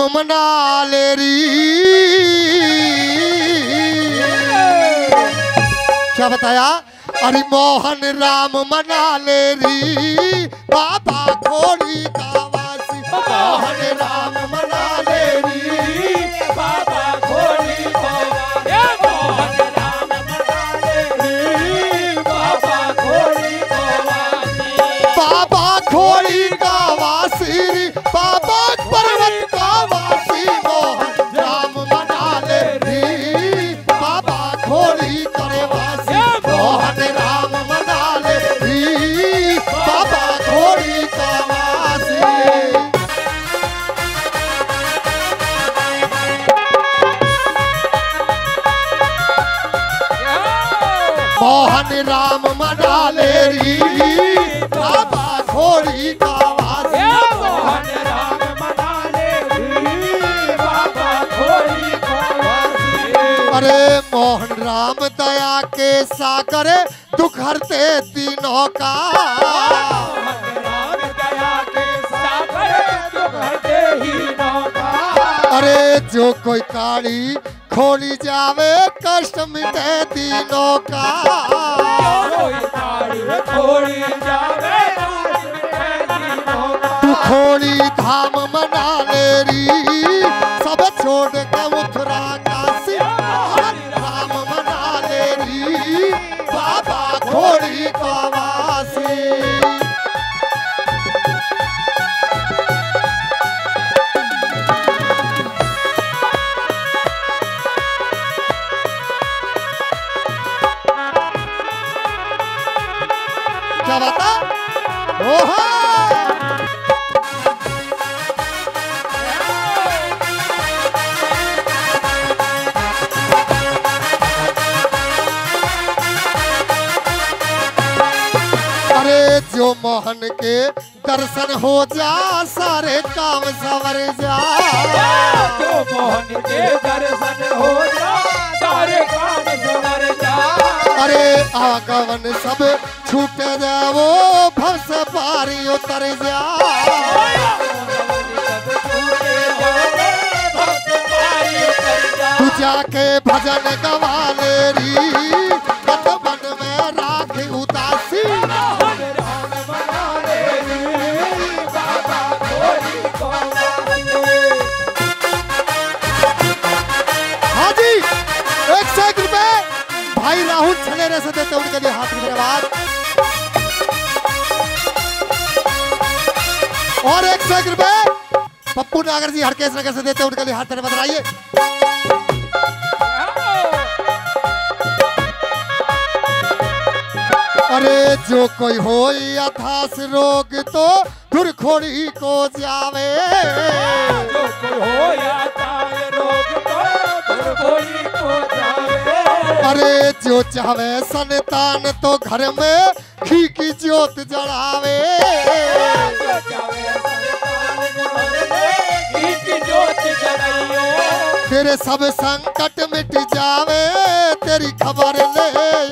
मना ले क्या बताया? अरे मोहन राम मना ले मोहन राम मना ले री बाबा खोड़ी का मोहन राम मना ले बाबा खोली अरे मोहन राम दया के सागर दुख हरते तीनों का। राम दया के सागर दुख हटे ही नौका अरे जो कोई काली खोली जावे कष्ट मिटे तीनों का। खोली जावे तू खोली धाम मना ले री सब छोड़ के उतरा काशी। मोहन राम मना ले री बाबा खोली का अरे जो मोहन के दर्शन हो जा, सारे काम सवर जा। जो मोहन के दर्शन हो जा, सारे काम सवर अरे आगवन सब छूट जाओ भव से पारी उतर जा तू जाके भजन गवा ले री। धन्यवाद। और एक सौ एक रुपए पप्पू नागर जी हरकेश नगर से देते उनके लिए हाथ धन्यवाद आइए अरे जो कोई हो अथास रोग तो दुर्खोड़ी को जावे। जो कोई हो या अरे जो चाहे संतान तो घर में घी की ज्योत जलावे। जो चावे संतान मन में गीत ज्योत जलाइयो तेरे सब संकट मिट जावे, तेरी खबर ले।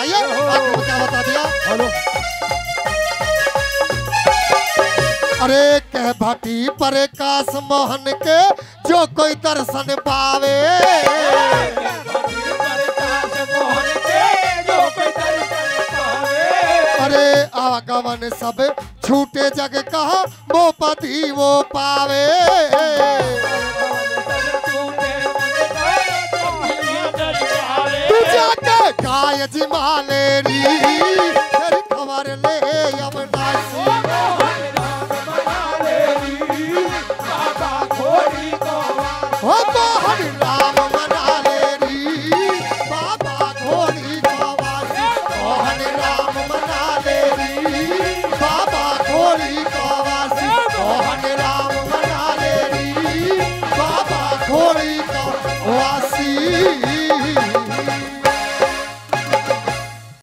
बताइए आपको क्या बता दिया हेलो अरे कह भाटी पर काश मोहन के जो कोई दर्शन पावे। अरे आगमन सब छूटे जग कहा वो पति वो पावे। काय